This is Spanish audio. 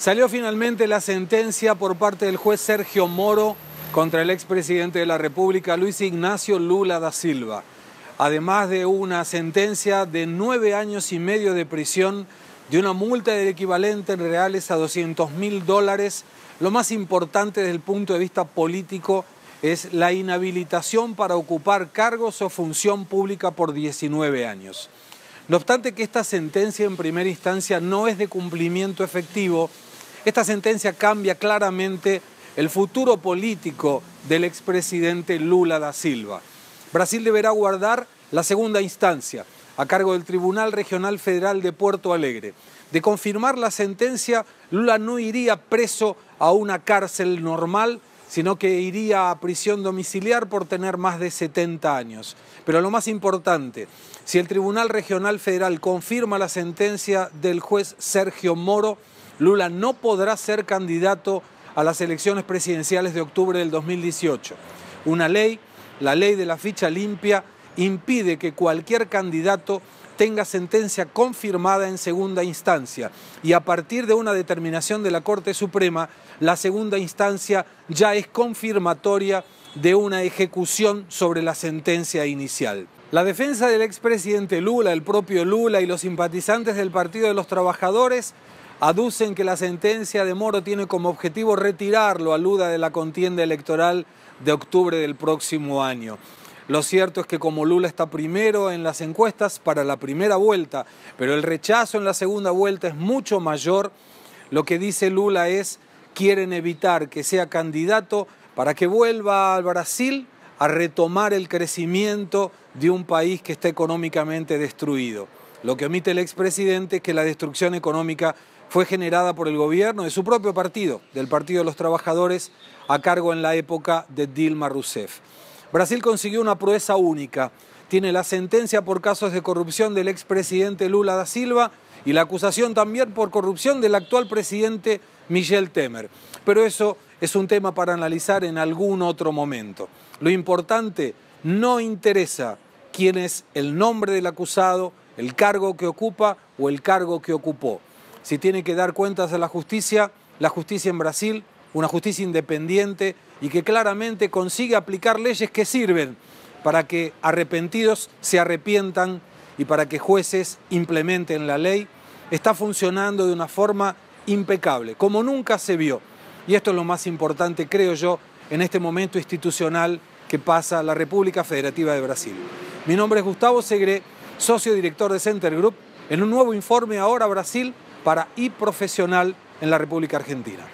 Salió finalmente la sentencia por parte del juez Sergio Moro contra el expresidente de la República, Luis Ignacio Lula da Silva, además de una sentencia de nueve años y medio de prisión, de una multa del equivalente en reales a 200 mil dólares. Lo más importante desde el punto de vista político es la inhabilitación para ocupar cargos o función pública por 19 años. No obstante que esta sentencia en primera instancia no es de cumplimiento efectivo, esta sentencia cambia claramente el futuro político del expresidente Lula da Silva. Brasil deberá guardar la segunda instancia a cargo del Tribunal Regional Federal de Puerto Alegre. De confirmar la sentencia, Lula no iría preso a una cárcel normal, sino que iría a prisión domiciliar por tener más de 70 años. Pero lo más importante, si el Tribunal Regional Federal confirma la sentencia del juez Sergio Moro, Lula no podrá ser candidato a las elecciones presidenciales de octubre del 2018. Una ley, la ley de la ficha limpia, impide que cualquier candidato tenga sentencia confirmada en segunda instancia y a partir de una determinación de la Corte Suprema, la segunda instancia ya es confirmatoria de una ejecución sobre la sentencia inicial. La defensa del expresidente Lula, el propio Lula y los simpatizantes del Partido de los Trabajadores aducen que la sentencia de Moro tiene como objetivo retirarlo a Lula de la contienda electoral de octubre del próximo año. Lo cierto es que como Lula está primero en las encuestas para la primera vuelta, pero el rechazo en la segunda vuelta es mucho mayor, lo que dice Lula es quieren evitar que sea candidato para que vuelva al Brasil a retomar el crecimiento de un país que está económicamente destruido. Lo que omite el expresidente es que la destrucción económica fue generada por el gobierno de su propio partido, del Partido de los Trabajadores, a cargo en la época de Dilma Rousseff. Brasil consiguió una proeza única. Tiene la sentencia por casos de corrupción del expresidente Lula da Silva y la acusación también por corrupción del actual presidente Michel Temer. Pero eso es un tema para analizar en algún otro momento. Lo importante no interesa quién es el nombre del acusado, el cargo que ocupa o el cargo que ocupó si tiene que dar cuentas a la justicia, la justicia en Brasil, una justicia independiente y que claramente consigue aplicar leyes que sirven para que arrepentidos se arrepientan y para que jueces implementen la ley, está funcionando de una forma impecable, como nunca se vio. Y esto es lo más importante, creo yo, en este momento institucional que pasa la República Federativa de Brasil. Mi nombre es Gustavo Segre, socio director de Center Group, en un nuevo informe ahora Brasil para y profesional en la República Argentina.